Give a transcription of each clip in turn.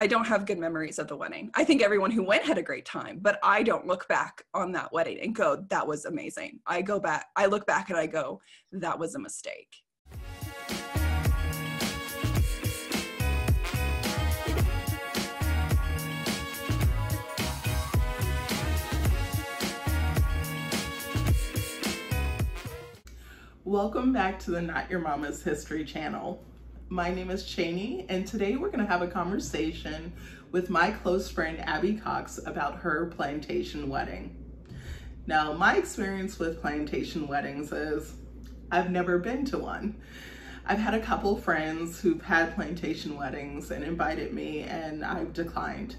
I don't have good memories of the wedding. I think everyone who went had a great time, but I don't look back on that wedding and go, that was amazing. I go back, I look back and I go, that was a mistake. Welcome back to the Not Your Momma's History channel. My name is Cheyney, and today we're going to have a conversation with my close friend Abby Cox about her plantation wedding. Now, my experience with plantation weddings is I've never been to one. I've had a couple friends who've had plantation weddings and invited me, and I've declined.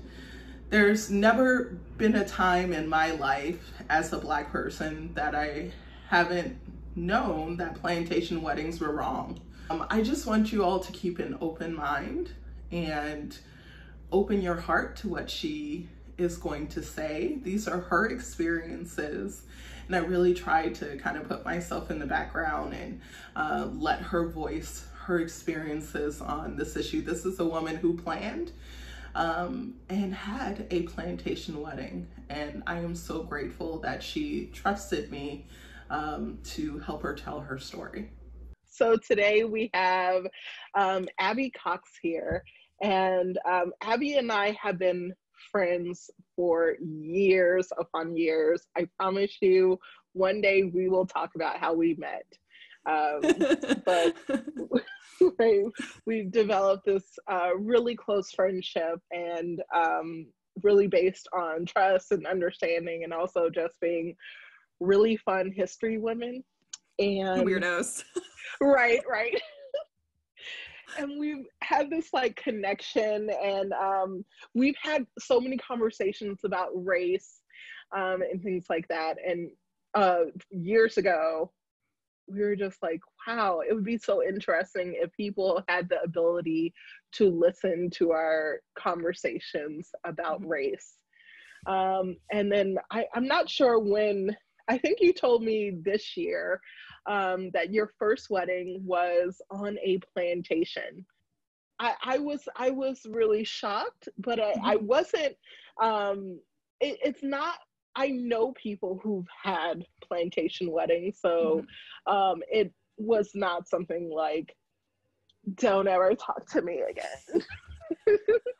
There's never been a time in my life as a Black person that I haven't known that plantation weddings were wrong. Um, I just want you all to keep an open mind and open your heart to what she is going to say. These are her experiences. And I really try to kind of put myself in the background and uh, let her voice her experiences on this issue. This is a woman who planned um, and had a plantation wedding. And I am so grateful that she trusted me um, to help her tell her story. So today we have um, Abby Cox here, and um, Abby and I have been friends for years upon years. I promise you, one day we will talk about how we met. Um, but we've developed this uh, really close friendship and um, really based on trust and understanding, and also just being really fun history women and weirdos right right. And we've had this like connection and um, we've had so many conversations about race um, and things like that. And uh, years ago we were just like wow it would be so interesting if people had the ability to listen to our conversations about mm-hmm. race. Um, and then I, i'm not sure when I think you told me this year um, that your first wedding was on a plantation. I, I was I was really shocked, but I, I mm-hmm. wasn't. Um, it, it's not. I know people who've had plantation weddings, so mm-hmm. um, it was not something like, "Don't ever talk to me again."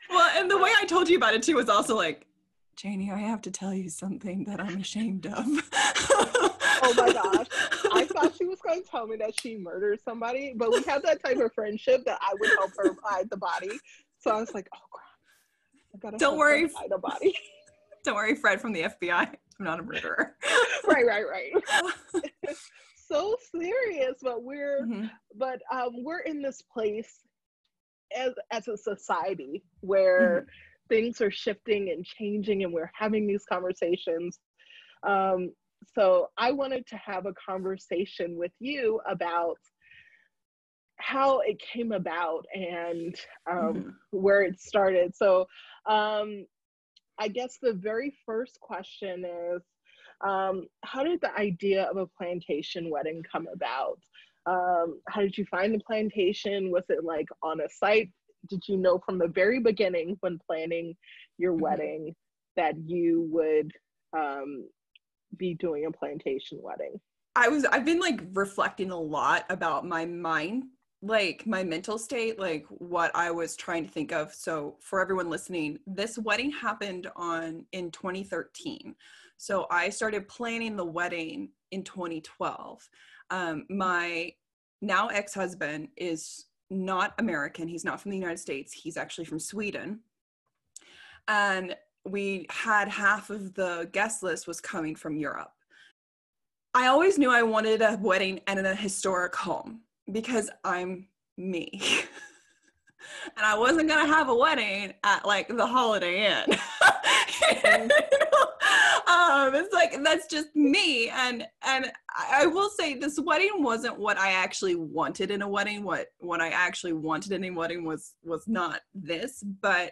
well, and the way I told you about it too was also like, Cheyney, I have to tell you something that I'm ashamed of. oh my gosh. I thought she was going to tell me that she murdered somebody, but we have that type of friendship that I would help her hide the body. So I was like, oh crap. I gotta Don't worry. Hide the body. Don't worry, Fred from the FBI. I'm not a murderer. right, right, right. so serious, but we're mm-hmm. but um we're in this place as as a society where mm-hmm things are shifting and changing and we're having these conversations. Um, so i wanted to have a conversation with you about how it came about and um, mm-hmm. where it started. So um, i guess the very first question is um, how did the idea of a plantation wedding come about? Um, how did you find the plantation? Was it like on a site did you know from the very beginning when planning your mm-hmm. wedding that you would um, be doing a plantation wedding? I was I've been like reflecting a lot about my mind like my mental state like what i was trying to think of so for everyone listening this wedding happened on in 2013 so i started planning the wedding in 2012 um, my now ex-husband is not American. He's not from the United States. He's actually from Sweden. And we had half of the guest list was coming from Europe. I always knew I wanted a wedding and a historic home because I'm me. and I wasn't gonna have a wedding at like the Holiday Inn. um, it's like that's just me, and and I will say this wedding wasn't what I actually wanted in a wedding. What what I actually wanted in a wedding was was not this, but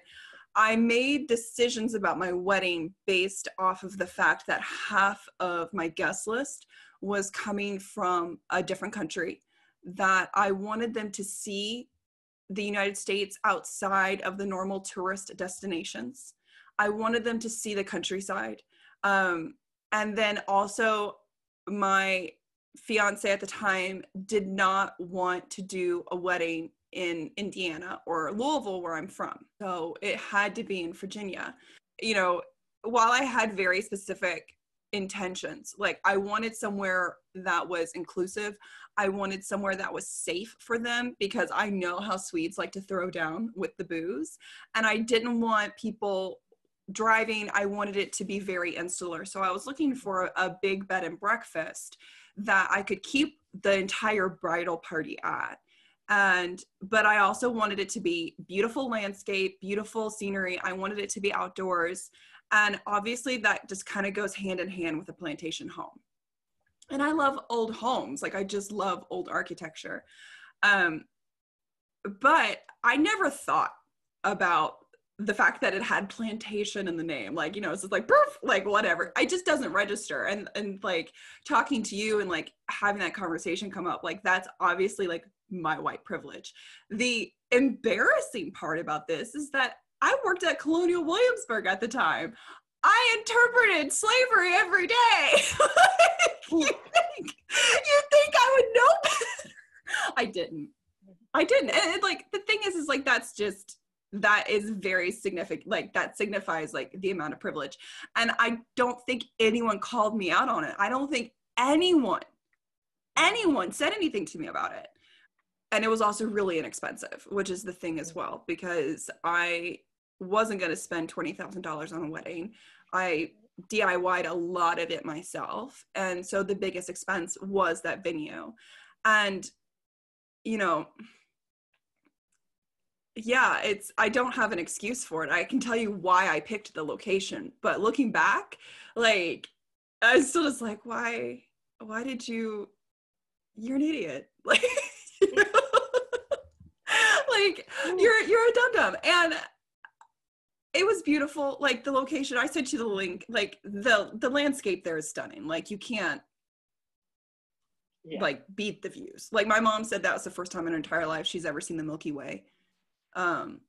I made decisions about my wedding based off of the fact that half of my guest list was coming from a different country that I wanted them to see the United States outside of the normal tourist destinations. I wanted them to see the countryside. Um, and then also, my fiance at the time did not want to do a wedding in Indiana or Louisville, where I'm from. So it had to be in Virginia. You know, while I had very specific intentions, like I wanted somewhere that was inclusive, I wanted somewhere that was safe for them because I know how Swedes like to throw down with the booze. And I didn't want people driving, I wanted it to be very insular. So I was looking for a, a big bed and breakfast that I could keep the entire bridal party at. And but i also wanted it to be beautiful landscape beautiful scenery. I wanted it to be outdoors and obviously that just kind of goes hand in hand with a plantation home. And i love old homes. Like i just love old architecture. Um but i never thought about the fact that it had plantation in the name. Like you know it's just like Burf, like whatever. It just doesn't register. And and like talking to you and like having that conversation come up like that's obviously like my white privilege. The embarrassing part about this is that i worked at colonial williamsburg at the time. I interpreted slavery every day. You think you think i would know better? I didn't. I didn't. And like the thing is is like that's just that is very significant like that signifies like the amount of privilege. And i don't think anyone called me out on it. I don't think anyone anyone said anything to me about it. And it was also really inexpensive which is the thing as mm. well because i wasn't going to spend $20000 on a wedding i diy'd a lot of it myself and so the biggest expense was that venue and you know yeah, it's I don't have an excuse for it. I can tell you why I picked the location, but looking back, like I still just like why why did you you're an idiot. Like you know? like you're you're a dum dum and it was beautiful. Like the location i sent you the link like the the landscape there is stunning. Like you can't yeah. like beat the views. Like my mom said that was the first time in her entire life she's ever seen the milky way. Um,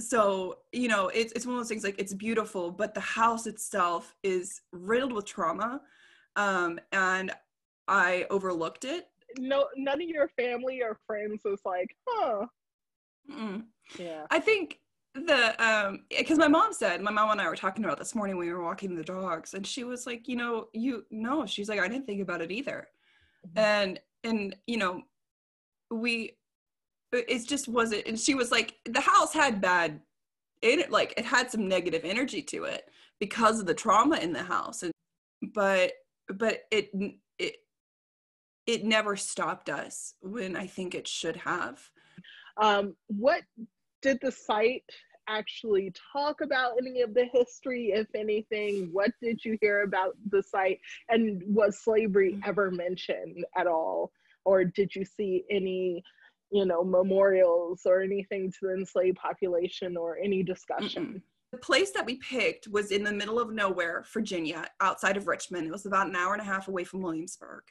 so you know it's, it's one of those things like it's beautiful but the house itself is riddled with trauma um, and i overlooked it. No none of your family or friends was like huh. Mm-mm. yeah. I think the um because my mom said my mom and i were talking about this morning when we were walking the dogs and she was like you know you no she's like i didn't think about it either mm-hmm. and and you know we it just wasn't and she was like the house had bad it like it had some negative energy to it because of the trauma in the house and but but it it it never stopped us when i think it should have um what did the site actually talk about any of the history if anything what did you hear about the site and was slavery ever mentioned at all or did you see any you know, memorials or anything to the enslaved population or any discussion. Mm-mm. The place that we picked was in the middle of nowhere, Virginia, outside of Richmond. It was about an hour and a half away from Williamsburg.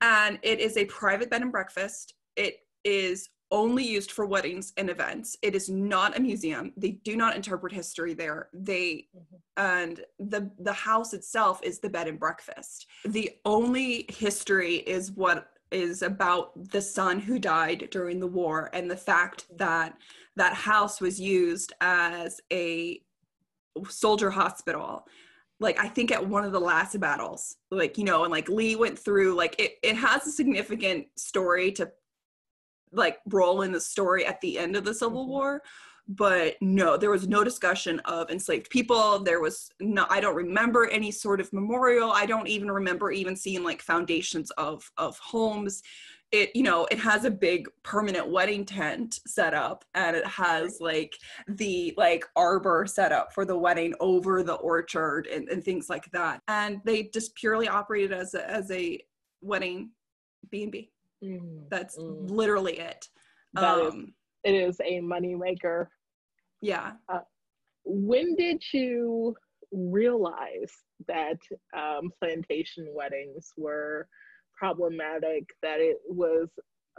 And it is a private bed and breakfast. It is only used for weddings and events. It is not a museum. They do not interpret history there. They mm-hmm. and the the house itself is the bed and breakfast. The only history is what is about the son who died during the war and the fact that that house was used as a soldier hospital like i think at one of the last battles like you know and like lee went through like it, it has a significant story to like role in the story at the end of the civil mm-hmm. war but no there was no discussion of enslaved people. There was no i don't remember any sort of memorial. I don't even remember even seeing like foundations of of homes. It you know it has a big permanent wedding tent set up and it has like the like arbor set up for the wedding over the orchard and, and things like that. And they just purely operated as a, as a wedding b&b mm, that's mm. literally it that um, is, it is a money maker yeah. Uh, when did you realize that um, plantation weddings were problematic, that it was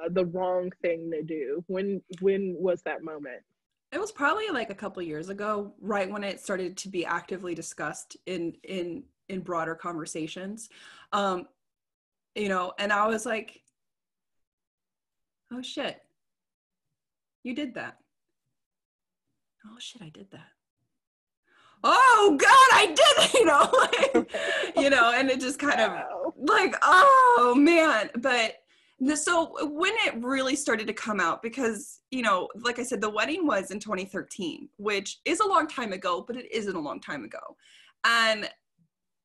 uh, the wrong thing to do? When when was that moment? It was probably like a couple years ago, right when it started to be actively discussed in in in broader conversations. Um, you know, and I was like, oh shit, you did that. Oh shit, I did that. Oh God, I did you know, like, you know, and it just kind of like, oh man. But so when it really started to come out, because, you know, like I said, the wedding was in 2013, which is a long time ago, but it isn't a long time ago. And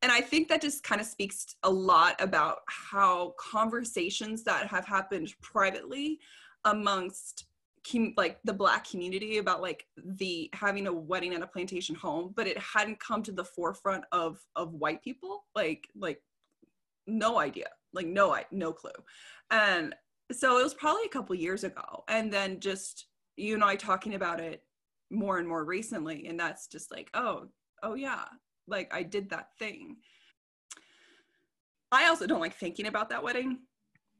and I think that just kind of speaks a lot about how conversations that have happened privately amongst like the black community about like the having a wedding at a plantation home but it hadn't come to the forefront of of white people like like no idea like no i no clue. And so it was probably a couple years ago and then just you and i talking about it more and more recently and that's just like oh oh yeah like i did that thing i also don't like thinking about that wedding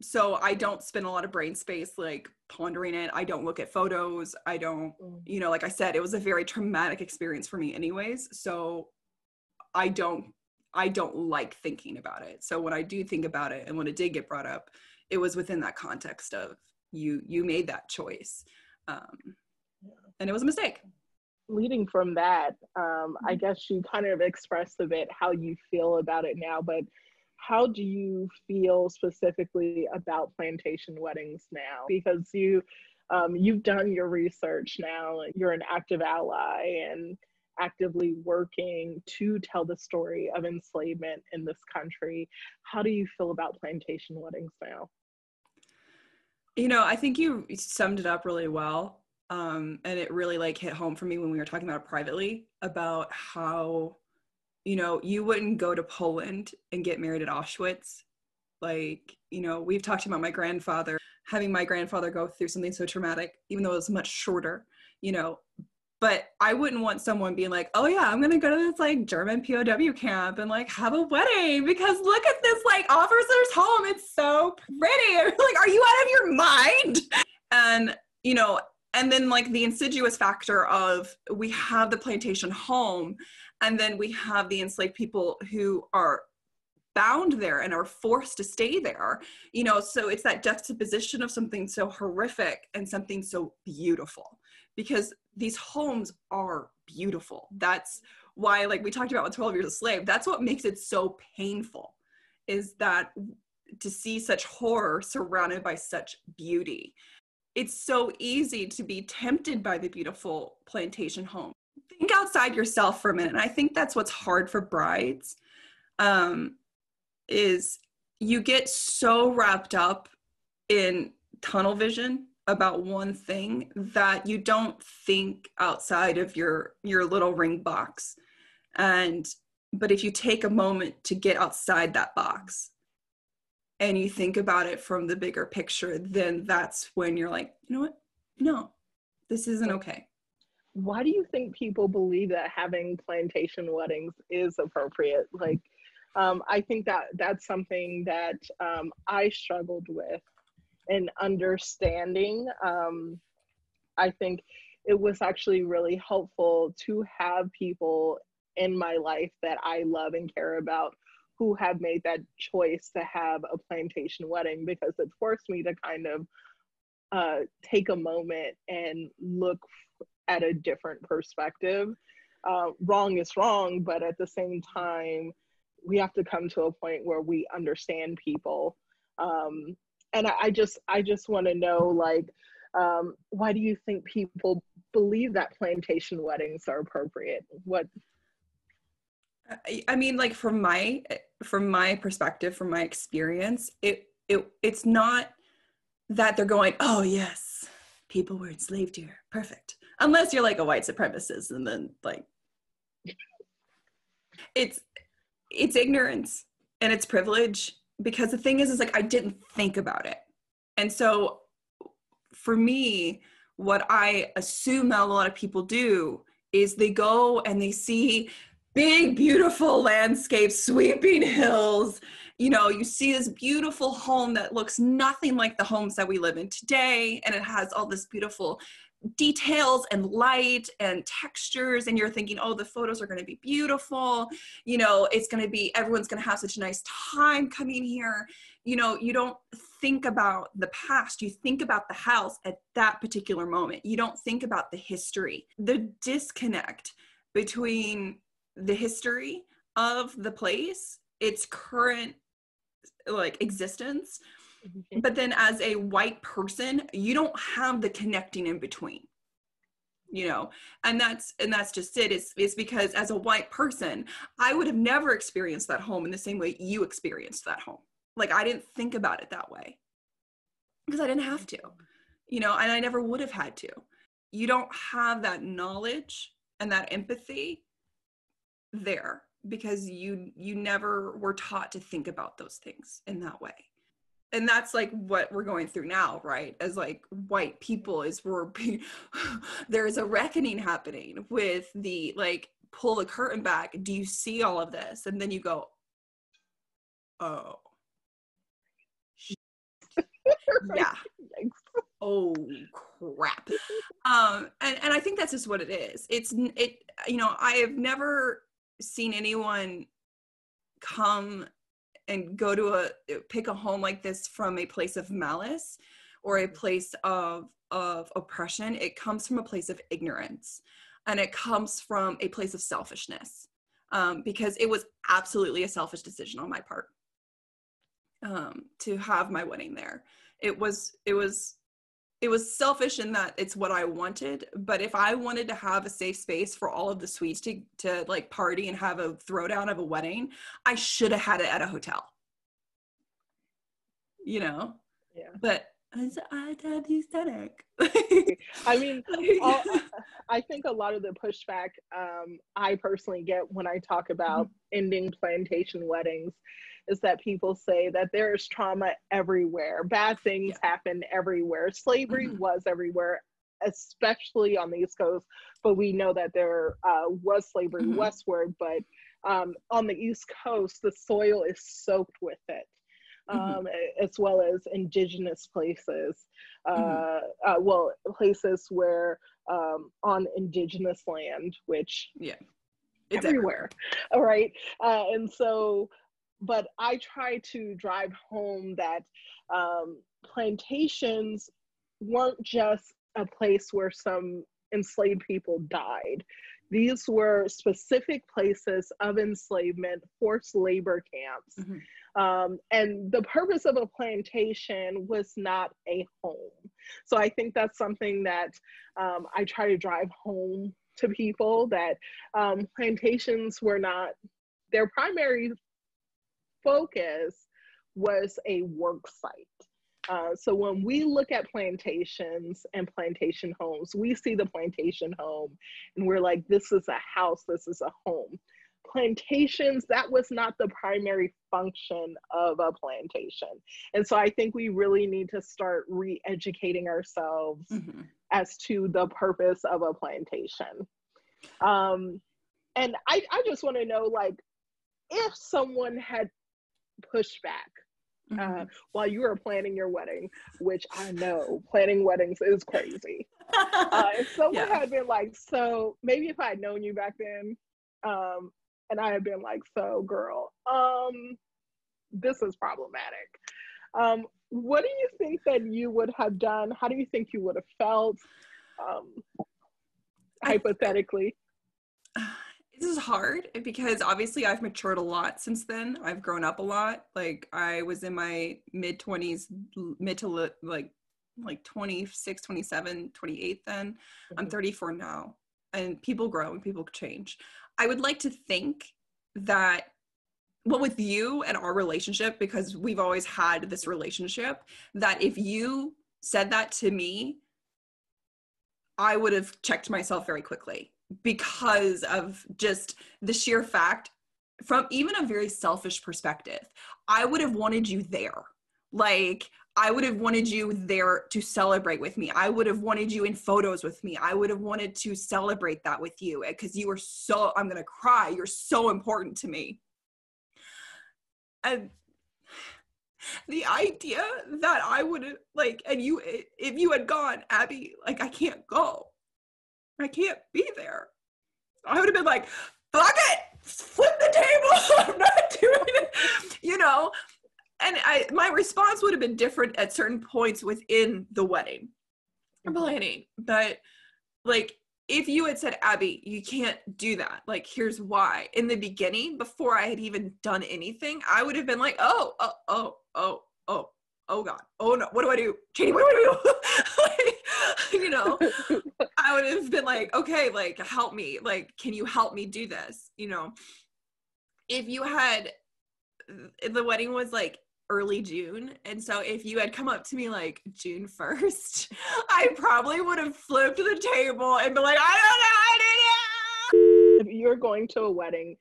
so I don't spend a lot of brain space like pondering it. I don't look at photos. I don't, mm. you know, like I said, it was a very traumatic experience for me anyways. So I don't I don't like thinking about it. So when I do think about it and when it did get brought up, it was within that context of you you made that choice. Um, and it was a mistake. Leading from that, um, I mm-hmm. guess you kind of expressed a bit how you feel about it now, but how do you feel specifically about plantation weddings now? Because you um, you've done your research now, you're an active ally and actively working to tell the story of enslavement in this country. How do you feel about plantation weddings now? You know, I think you summed it up really well. Um, and it really like hit home for me when we were talking about it privately about how you know, you wouldn't go to Poland and get married at Auschwitz. Like, you know, we've talked about my grandfather, having my grandfather go through something so traumatic, even though it was much shorter, you know. But I wouldn't want someone being like, oh yeah, I'm gonna go to this like German POW camp and like have a wedding because look at this like officer's home. It's so pretty. like, are you out of your mind? And, you know, and then like the insidious factor of we have the plantation home and then we have the enslaved people who are bound there and are forced to stay there you know so it's that juxtaposition of something so horrific and something so beautiful because these homes are beautiful. That's why like we talked about with 12 years a slave that's what makes it so painful is that to see such horror surrounded by such beauty it's so easy to be tempted by the beautiful plantation home think outside yourself for a minute. And I think that's what's hard for brides um, is you get so wrapped up in tunnel vision about one thing that you don't think outside of your your little ring box and but if you take a moment to get outside that box and you think about it from the bigger picture then that's when you're like you know what no this isn't okay why do you think people believe that having plantation weddings is appropriate? Like, um, I think that that's something that um, I struggled with in understanding. Um, I think it was actually really helpful to have people in my life that I love and care about who have made that choice to have a plantation wedding because it forced me to kind of uh, take a moment and look at a different perspective. Uh, wrong is wrong, but at the same time, we have to come to a point where we understand people. Um, and I, I, just, I just want to know, like, um, why do you think people believe that plantation weddings are appropriate? What? I mean, like from my from my perspective, from my experience, it it it's not that they're going, oh yes, people were enslaved here, perfect unless you're like a white supremacist and then like it's it's ignorance and it's privilege because the thing is is like I didn't think about it. And so for me what I assume that a lot of people do is they go and they see big beautiful landscapes, sweeping hills, you know, you see this beautiful home that looks nothing like the homes that we live in today. And it has all this beautiful details and light and textures and you're thinking oh the photos are going to be beautiful. You know it's going to be everyone's going to have such a nice time coming here. You know you don't think about the past you think about the house at that particular moment. You don't think about the history. The disconnect between the history of the place its current like existence. Mm-hmm. but then as a white person you don't have the connecting in between you know? And that's and that's just it. It is is because as a white person i would have never experienced that home in the same way you experienced that home. Like i didn't think about it that way. Because i didn't have to you know and i never would have had to. You don't have that knowledge and that empathy there because you you never were taught to think about those things in that way. And that's like what we're going through now right? As like white people is we're being, there's a reckoning happening with the like pull the curtain back. Do you see all of this? And then you go oh. Yeah. Oh crap. Um and, and i think that's just what it is. It's it you know i have never seen anyone come and go to a pick a home like this from a place of malice or a place of of oppression it comes from a place of ignorance. And it comes from a place of selfishness um, because it was absolutely a selfish decision on my part um, to have my wedding there. It was it was it was selfish in that it's what I wanted. But if I wanted to have a safe space for all of the Swedes to to like party and have a throwdown of a wedding, I should have had it at a hotel. You know? Yeah. But I had the aesthetic. I mean, all, I think a lot of the pushback um, I personally get when I talk about mm-hmm. ending plantation weddings is that people say that there's trauma everywhere. Bad things yeah. happen everywhere. Slavery mm-hmm. was everywhere, especially on the East Coast. But we know that there uh, was slavery mm-hmm. westward. But um, on the East Coast, the soil is soaked with it. Mm-hmm. Um, mm-hmm. as well as indigenous places, uh, mm-hmm. uh, well, places where um, on indigenous land, which yeah, it's everywhere. everywhere. All right, uh, and so but I try to drive home that um, plantations weren't just a place where some enslaved people died. These were specific places of enslavement, forced labor camps. Mm-hmm. Um, and the purpose of a plantation was not a home. So I think that's something that um, I try to drive home to people that um, plantations were not their primary focus was a work site. Uh, so when we look at plantations and plantation homes, we see the plantation home and we're like, this is a house, this is a home. Plantations, that was not the primary function of a plantation. And so I think we really need to start re educating ourselves mm-hmm. as to the purpose of a plantation. Um, and I, I just want to know like, if someone had pushback uh, mm-hmm. while you were planning your wedding, which I know planning weddings is crazy. uh, if someone yeah. had been like, so maybe if I had known you back then, um, and I had been like, so girl, um, this is problematic. Um, what do you think that you would have done? How do you think you would have felt? Um, hypothetically. This is hard because obviously I've matured a lot since then. I've grown up a lot. Like I was in my mid 20s, mid to like like 26, 27, 28 then. Mm-hmm. I'm 34 now. And people grow and people change. I would like to think that well with you and our relationship because we've always had this relationship that if you said that to me I would have checked myself very quickly because of just the sheer fact from even a very selfish perspective i would have wanted you there. Like i would have wanted you there to celebrate with me. I would have wanted you in photos with me. I would have wanted to celebrate that with you eh, because you were so i'm gonna cry. You're so important to me. And the idea that I would like, and you, if you had gone, Abby, like, I can't go. I can't be there. I would have been like, fuck it, flip the table. I'm not doing it. You know, and I my response would have been different at certain points within the wedding planning. But like if you had said, Abby, you can't do that, like here's why. In the beginning, before I had even done anything, I would have been like, oh, oh, oh, oh, oh, oh God, oh no, what do I do? Katie, what do I do? like, you know, I would have been like, okay, like help me. Like, can you help me do this? You know, if you had the wedding was like early June. And so if you had come up to me like June 1st, I probably would have flipped the table and be like, I don't know, I did it. If you're going to a wedding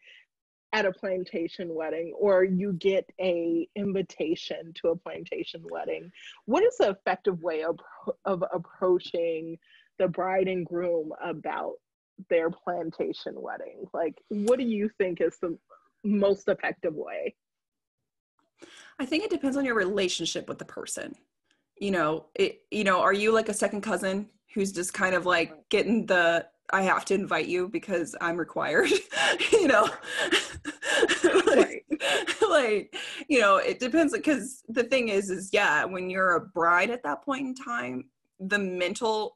at a plantation wedding or you get a invitation to a plantation wedding, what is the effective way of, of approaching the bride and groom about their plantation wedding? Like, what do you think is the most effective way? I think it depends on your relationship with the person. You know, it you know, are you like a second cousin who's just kind of like getting the I have to invite you because I'm required, you know. like, like, you know, it depends because the thing is is yeah, when you're a bride at that point in time, the mental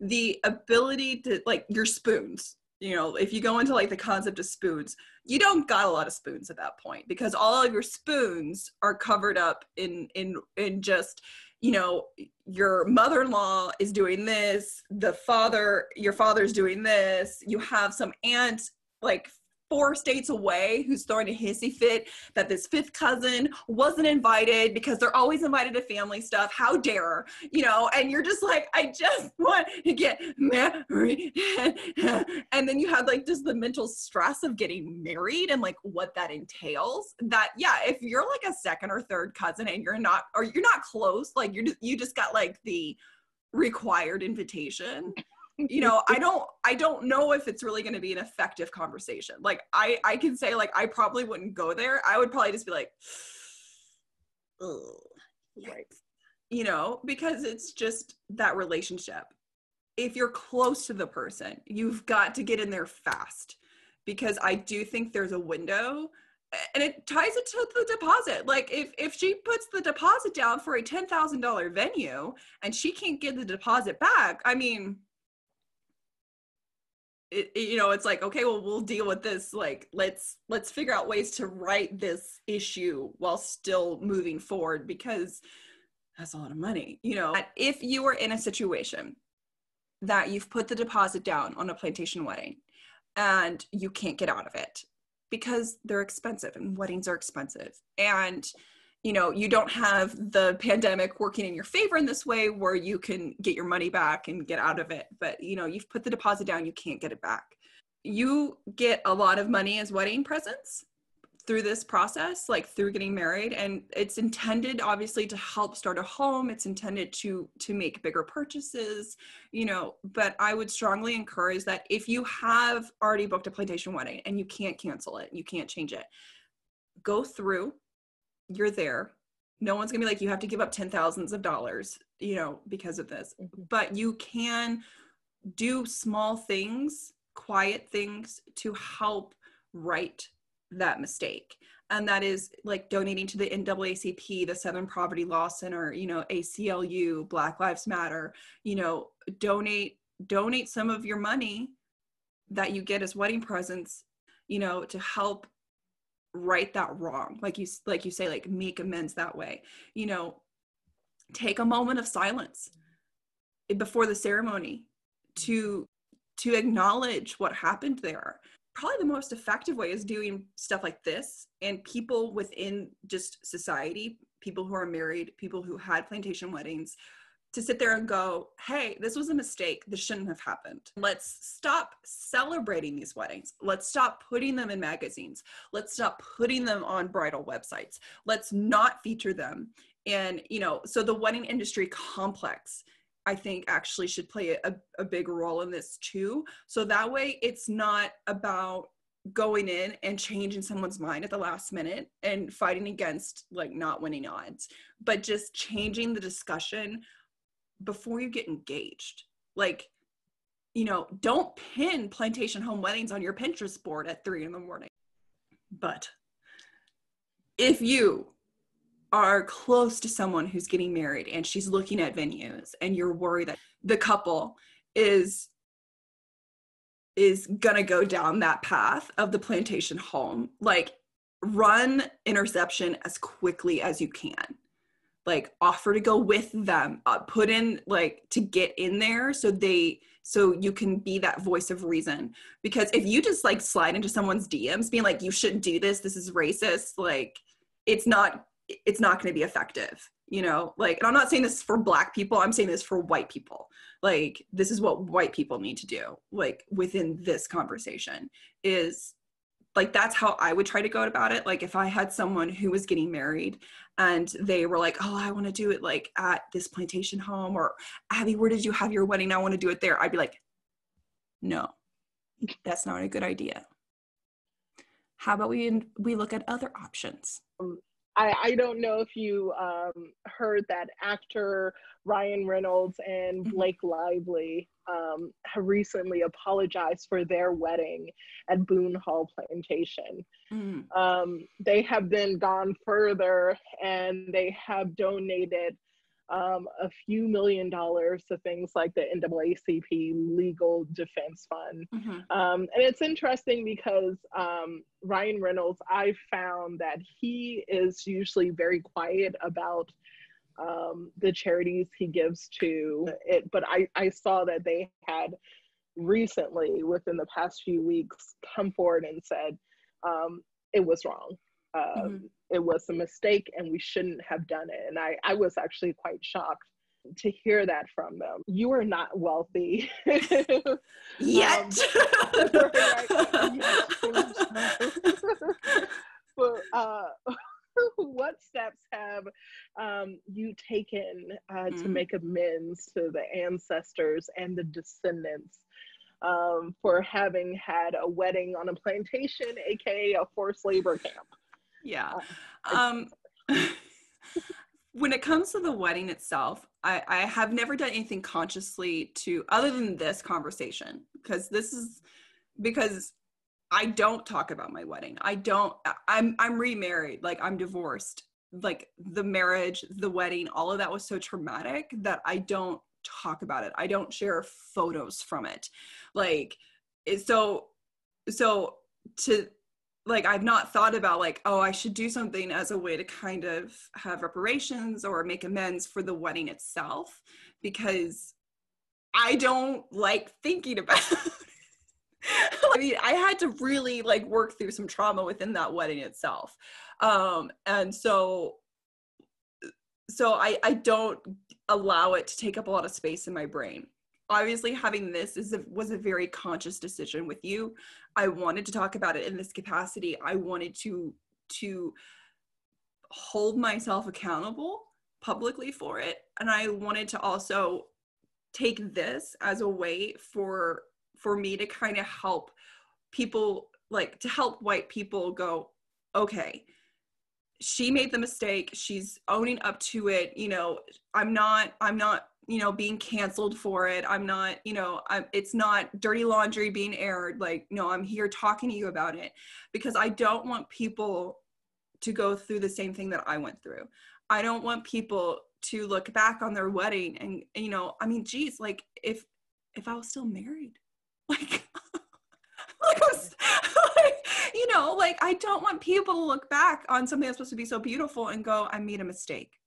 the ability to like your spoons you know if you go into like the concept of spoons you don't got a lot of spoons at that point because all of your spoons are covered up in in in just you know your mother-in-law is doing this the father your father's doing this you have some aunt like four states away who's throwing a hissy fit that this fifth cousin wasn't invited because they're always invited to family stuff. How dare, her, you know? And you're just like, I just want to get married. and then you have like just the mental stress of getting married and like what that entails. That, yeah, if you're like a second or third cousin and you're not, or you're not close, like you're just, you just got like the required invitation you know i don't i don't know if it's really going to be an effective conversation. Like i i can say like i probably wouldn't go there. I would probably just be like right. You know because it's just that relationship. If you're close to the person you've got to get in there fast because i do think there's a window and it ties it to the deposit. Like if if she puts the deposit down for a $10,000 venue and she can't get the deposit back i mean it, you know it's like okay well we'll deal with this like let's let's figure out ways to write this issue while still moving forward because that's a lot of money you know? If you are in a situation that you've put the deposit down on a plantation wedding and you can't get out of it because they're expensive and weddings are expensive and you know you don't have the pandemic working in your favor in this way where you can get your money back and get out of it. But you know you've put the deposit down you can't get it back. You get a lot of money as wedding presents through this process like through getting married. And it's intended obviously to help start a home. It's intended to to make bigger purchases you know. But i would strongly encourage that if you have already booked a plantation wedding and you can't cancel it you can't change it go through you're there. No one's gonna be like you have to give up ten thousands of dollars you know because of this. Mm-hmm. but you can do small things quiet things to help right that mistake. And that is like donating to the NAACP, the Southern Poverty Law Center, you know, ACLU, Black Lives Matter, you know, donate donate some of your money that you get as wedding presents, you know, to help right that wrong. Like you like you say like make amends that way. You know take a moment of silence before the ceremony to to acknowledge what happened there. Probably the most effective way is doing stuff like this and people within just society people who are married people who had plantation weddings to sit there and go, hey, this was a mistake. This shouldn't have happened. Let's stop celebrating these weddings. Let's stop putting them in magazines. Let's stop putting them on bridal websites. Let's not feature them. And, you know, so the wedding industry complex, I think, actually should play a, a big role in this too. So that way it's not about going in and changing someone's mind at the last minute and fighting against like not winning odds, but just changing the discussion before you get engaged. Like, you know, don't pin plantation home weddings on your Pinterest board at three in the morning. But if you are close to someone who's getting married and she's looking at venues and you're worried that the couple is is gonna go down that path of the plantation home like run interception as quickly as you can like offer to go with them uh, put in like to get in there so they so you can be that voice of reason. Because if you just like slide into someone's dms being like you shouldn't do this. This is racist like it's not it's not going to be effective you know? Like and i'm not saying this for black people i'm saying this for white people. Like this is what white people need to do like within this conversation is like that's how i would try to go about it. Like if i had someone who was getting married and they were like oh i want to do it like at this plantation home or abby where did you have your wedding? I want to do it there i'd be like no that's not a good idea. How about we we look at other options? Um, I, I don't know if you um, heard that actor Ryan Reynolds and mm-hmm. Blake Lively um, have recently apologized for their wedding at Boone Hall Plantation. Mm. Um, they have then gone further and they have donated um, a few million dollars to things like the NAACP Legal Defense Fund. Mm-hmm. Um, and it's interesting because um, Ryan Reynolds, I found that he is usually very quiet about um, the charities he gives to it, but I, I saw that they had recently, within the past few weeks, come forward and said um, it was wrong. Um, mm-hmm. It was a mistake and we shouldn't have done it. And I, I was actually quite shocked to hear that from them. You are not wealthy yet. um, but uh, what steps have um, you taken uh, mm. to make amends to the ancestors and the descendants um, for having had a wedding on a plantation, aka a forced labor camp? Yeah. Um when it comes to the wedding itself I, I have never done anything consciously to other than this conversation because this is because i don't talk about my wedding. I don't i'm i'm remarried like i'm divorced. Like the marriage the wedding all of that was so traumatic that i don't talk about it. I don't share photos from it. Like it's so so to like I've not thought about like oh I should do something as a way to kind of have reparations or make amends for the wedding itself because I don't like thinking about I mean I had to really like work through some trauma within that wedding itself. Um and so so I I don't allow it to take up a lot of space in my brain obviously having this is a, was a very conscious decision with you. I wanted to talk about it in this capacity. I wanted to to hold myself accountable publicly for it. And i wanted to also take this as a way for for me to kind of help people like to help white people go okay she made the mistake. She's owning up to it. You know i'm not i'm not you know being canceled for it. I'm not you know I'm, it's not dirty laundry being aired. Like no i'm here talking to you about it because i don't want people to go through the same thing that i went through. I don't want people to look back on their wedding and you know i mean geez like if if i was still married like like, like, you know like i don't want people to look back on something that's supposed to be so beautiful and go i made a mistake.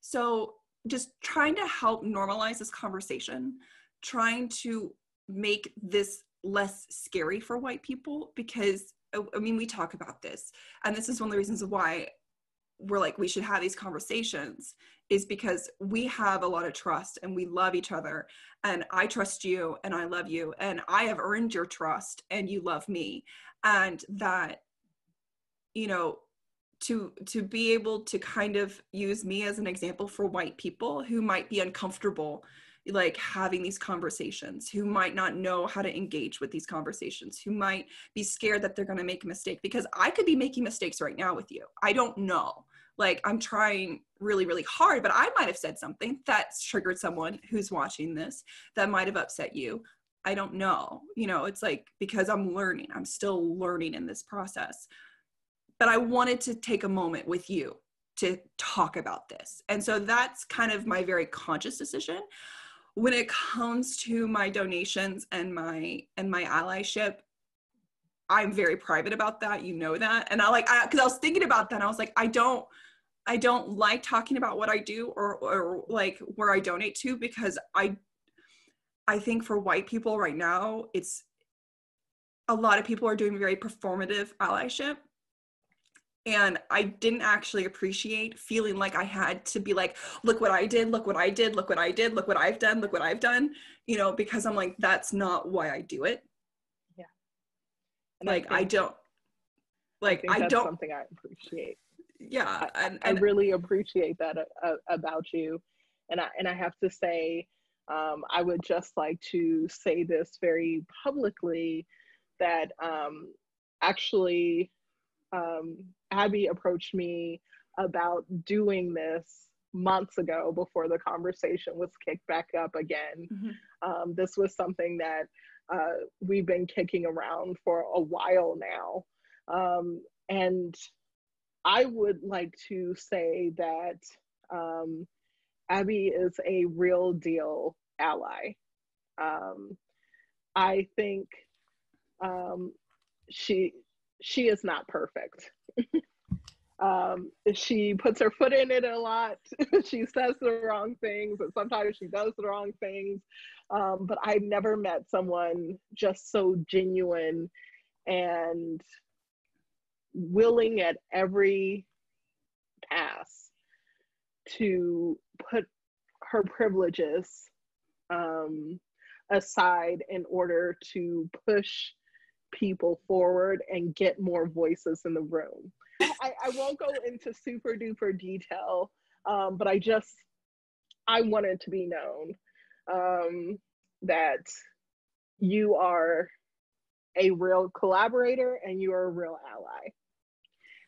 So just trying to help normalize this conversation, trying to make this less scary for white people because uh, I mean we talk about this and this is one of the reasons why we're like we should have these conversations is because we have a lot of trust and we love each other and I trust you and I love you and I have earned your trust and you love me and that you know to to be able to kind of use me as an example for white people who might be uncomfortable like having these conversations who might not know how to engage with these conversations who might be scared that they're going to make a mistake because i could be making mistakes right now with you. I don't know. Like i'm trying really really hard but i might have said something that's triggered someone who's watching this that might have upset you. I don't know. You know it's like because i'm learning. I'm still learning in this process but i wanted to take a moment with you to talk about this. And so that's kind of my very conscious decision. When it comes to my donations and my and my allyship i'm very private about that you know that. And i like because I, I, was thinking about that i was like i don't i don't like talking about what i do or or like where i donate to because i i think for white people right now it's a lot of people are doing very performative allyship and i didn't actually appreciate feeling like i had to be like look what i did look what i did look what i did look what i've done look what i've done you know because i'm like that's not why i do it. Yeah. And like I, think, I, don't like i, I don't something i appreciate. Yeah and, and, I really appreciate that uh, about you. And i and i have to say um, i would just like to say this very publicly that um, actually um, Abby approached me about doing this months ago before the conversation was kicked back up again. Mm-hmm. Um, this was something that uh, we've been kicking around for a while now. Um, and I would like to say that um, Abby is a real deal ally. Um, I think um, she she is not perfect. um, she puts her foot in it a lot. she says the wrong things, and sometimes she does the wrong things. Um, but I've never met someone just so genuine and willing at every pass to put her privileges um, aside in order to push people forward and get more voices in the room. I, I won't go into super duper detail, um, but I just I wanted to be known um, that you are a real collaborator and you are a real ally.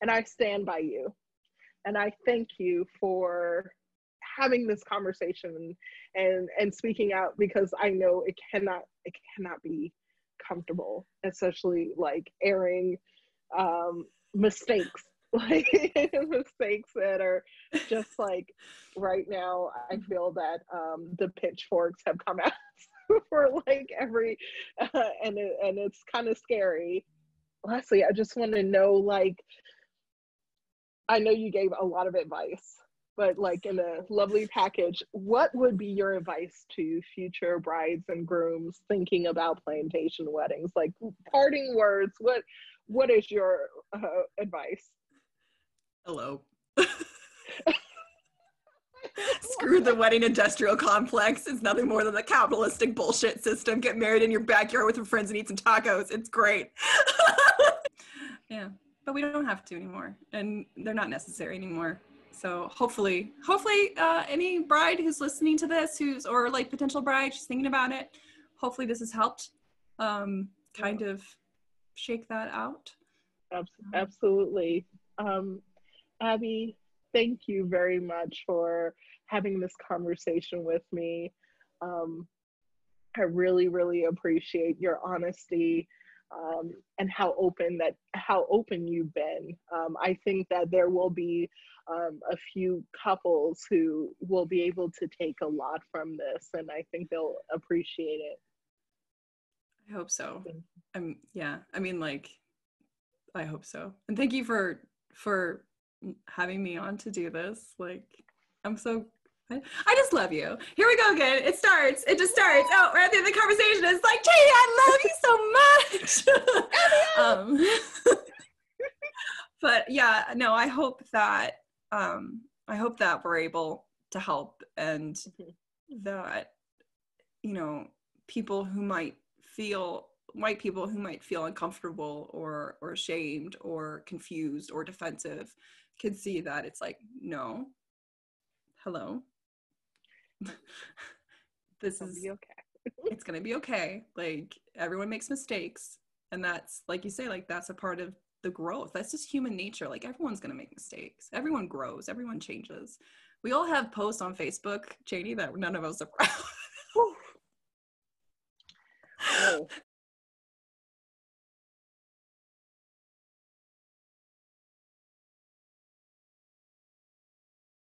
And I stand by you. And I thank you for having this conversation and and speaking out because I know it cannot it cannot be comfortable, especially like airing um, mistakes, like mistakes that are just like right now. I mm-hmm. feel that um, the pitchforks have come out for like every, uh, and it, and it's kind of scary. Lastly, I just want to know like. I know you gave a lot of advice but like in a lovely package, what would be your advice to future brides and grooms thinking about plantation weddings? Like parting words, what what is your uh, advice? Hello. Screw the wedding industrial complex. It's nothing more than the capitalistic bullshit system. Get married in your backyard with your friends and eat some tacos. It's great. yeah, but we don't have to anymore, and they're not necessary anymore so hopefully hopefully uh, any bride who's listening to this who's or like potential bride she's thinking about it hopefully this has helped um, kind of shake that out. Absolutely. Um, abby thank you very much for having this conversation with me. Um, i really really appreciate your honesty um, and how open that how open you've been. Um, I think that there will be um, a few couples who will be able to take a lot from this, and I think they'll appreciate it. I hope so. I'm yeah. I mean, like, I hope so. And thank you for for having me on to do this. Like, I'm so I just love you. Here we go again. It starts. It just starts. Oh, right at the end of the conversation. It's like, Katie, I love you so much. um, but yeah, no, I hope that um, I hope that we're able to help and mm-hmm. that you know people who might feel white people who might feel uncomfortable or or ashamed or confused or defensive can see that it's like no hello this It'll is be okay. it's gonna be okay. Like everyone makes mistakes, and that's like you say, like that's a part of the growth. That's just human nature. Like everyone's gonna make mistakes. Everyone grows. Everyone changes. We all have posts on Facebook, Cheyney, that none of us are proud.